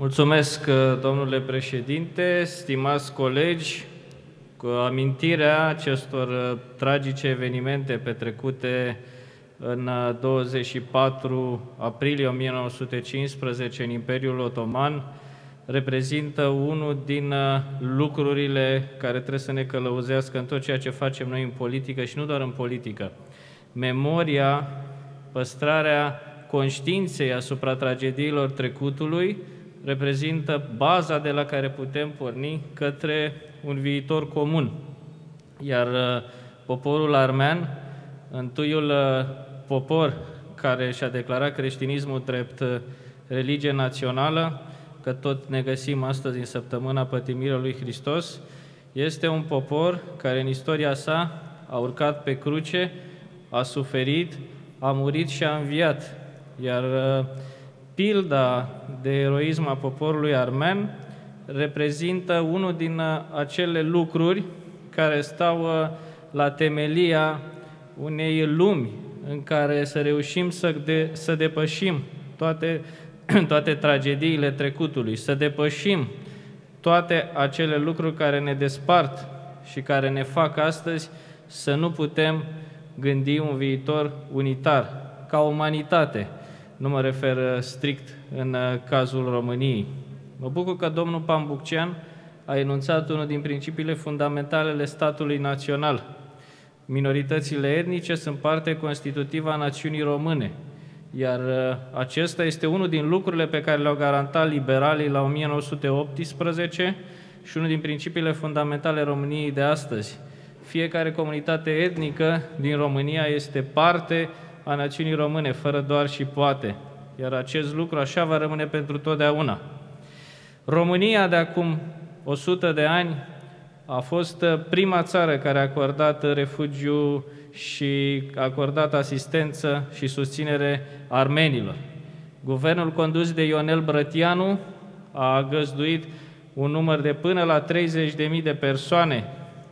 Mulțumesc, domnule președinte, stimați colegi, cu amintirea acestor tragice evenimente petrecute în 24 aprilie 1915 în Imperiul Otoman, reprezintă unul din lucrurile care trebuie să ne călăuzească în tot ceea ce facem noi în politică și nu doar în politică. Memoria, păstrarea conștiinței asupra tragediilor trecutului reprezintă baza de la care putem porni către un viitor comun. Iar uh, poporul armean, întâiul uh, popor care și-a declarat creștinismul drept uh, religie națională, că tot ne găsim astăzi în săptămâna pătimirii lui Hristos, este un popor care în istoria sa a urcat pe cruce, a suferit, a murit și a înviat. Iar pilda de eroism a poporului armen reprezintă unul din acele lucruri care stau la temelia unei lumi în care să reușim să, de, să depășim toate, toate tragediile trecutului, să depășim toate acele lucruri care ne despart și care ne fac astăzi să nu putem gândi un viitor unitar, ca umanitate. Nu mă refer uh, strict în uh, cazul României. Mă bucur că domnul Pambuccean a enunțat unul din principiile fundamentale ale statului național, Minoritățile etnice sunt parte constitutivă a națiunii române, iar uh, acesta este unul din lucrurile pe care le-au garantat liberalii la 1918 și unul din principiile fundamentale României de astăzi. Fiecare comunitate etnică din România este parte a națiunii române, fără doar și poate, iar acest lucru așa va rămâne pentru totdeauna. România de acum 100 de ani a fost uh, prima țară care a acordat refugiu și a acordat asistență și susținere armenilor. Guvernul condus de Ionel Brătianu a găzduit un număr de până la 30.000 de persoane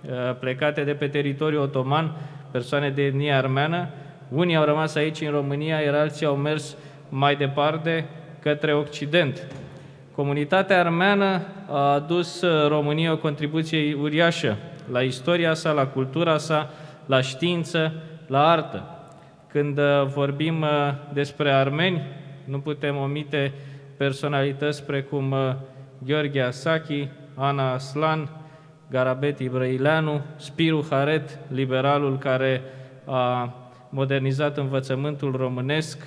uh, plecate de pe teritoriul otoman, persoane de etnie armeană. Unii au rămas aici în România, iar alții au mers mai departe către Occident. Comunitatea armeană a adus uh, României o contribuție uriașă la istoria sa, la cultura sa, la știință, la artă. Când uh, vorbim uh, despre armeni, nu putem omite personalități precum Gheorghe Asachi, Ana Aslan, Garabet Ibrăileanu, Spiru Haret, liberalul care a modernizat învățământul românesc,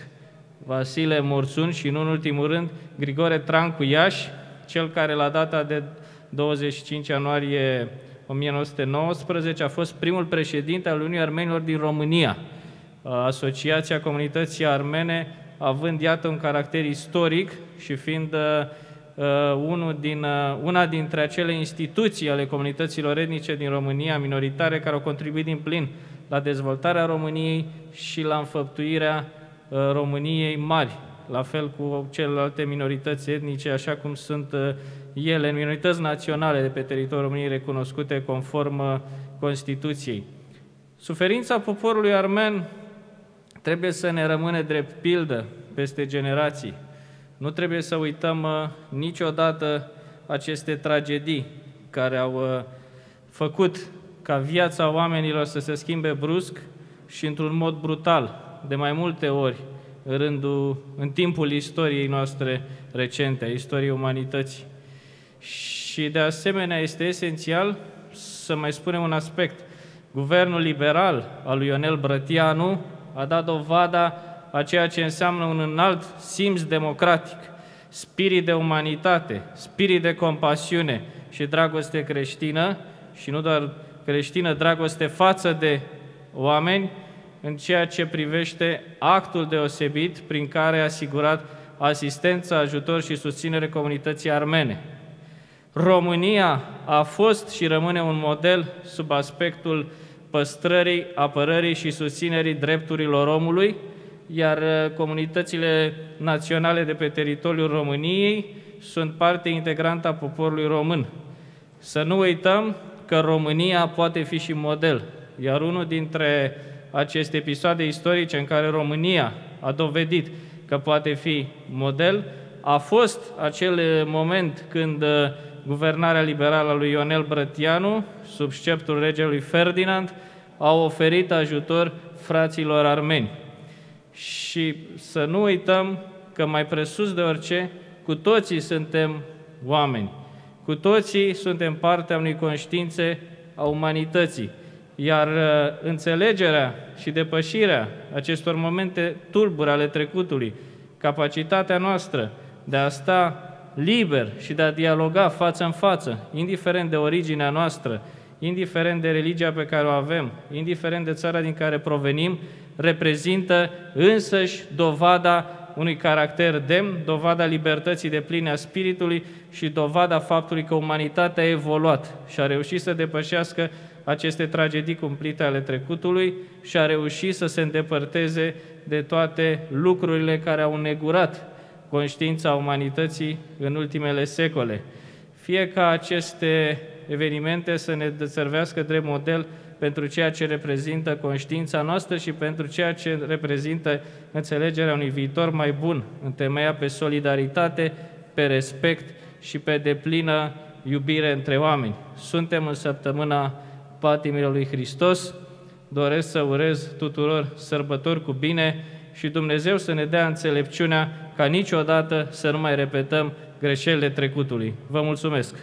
Vasile Morțun și, nu în ultimul rând, Grigore Trancu Iași, cel care la data de 25 ianuarie 1919 a fost primul președinte al Uniunii Armenilor din România. Asociația Comunității Armene, având, iată, un caracter istoric și fiind uh, unul din, uh, una dintre acele instituții ale comunităților etnice din România, minoritare, care au contribuit din plin la dezvoltarea României și la înfăptuirea Uh, României mari, la fel cu celelalte minorități etnice, așa cum sunt uh, ele, minorități naționale de pe teritoriul României recunoscute conform uh, Constituției. Suferința poporului armen trebuie să ne rămâne drept pildă peste generații. Nu trebuie să uităm niciodată aceste tragedii care au făcut ca viața oamenilor să se schimbe brusc și într-un mod brutal, de mai multe ori în, rândul, în timpul istoriei noastre recente, a istoriei umanității. Și de asemenea este esențial să mai spunem un aspect. Guvernul liberal al lui Ionel Brătianu a dat dovada a ceea ce înseamnă un înalt simț democratic, spirit de umanitate, spirit de compasiune și dragoste creștină, și nu doar creștină, dragoste față de oameni, în ceea ce privește actul deosebit prin care a asigurat asistență, ajutor și susținere comunității armene. România a fost și rămâne un model sub aspectul păstrării, apărării și susținerii drepturilor omului, iar uh, comunitățile naționale de pe teritoriul României sunt parte integrantă a poporului român. Să nu uităm că România poate fi și model, iar unul dintre aceste episoade istorice în care România a dovedit că poate fi model, a fost acel moment când uh, guvernarea liberală a lui Ionel Brătianu, sub sceptul regelui Ferdinand, a oferit ajutor fraților armeni. Și să nu uităm că mai presus de orice, cu toții suntem oameni. Cu toții suntem partea unei conștiințe a umanității. Iar uh, înțelegerea și depășirea acestor momente tulburi ale trecutului, capacitatea noastră de a sta liber și de a dialoga față în față, indiferent de originea noastră, indiferent de religia pe care o avem, indiferent de țara din care provenim, reprezintă însăși dovada unui caracter demn, dovada libertății de pline a spiritului și dovada faptului că umanitatea a evoluat și a reușit să depășească aceste tragedii cumplite ale trecutului și a reușit să se îndepărteze de toate lucrurile care au negurat conștiința umanității în ultimele secole. Fie ca aceste evenimente să ne servească drept model pentru ceea ce reprezintă conștiința noastră și pentru ceea ce reprezintă înțelegerea unui viitor mai bun, întemeiat pe solidaritate, pe respect și pe deplină iubire între oameni. Suntem în săptămâna patimilor lui Hristos. Doresc să urez tuturor sărbători cu bine și Dumnezeu să ne dea înțelepciunea ca niciodată să nu mai repetăm greșelile trecutului. Vă mulțumesc!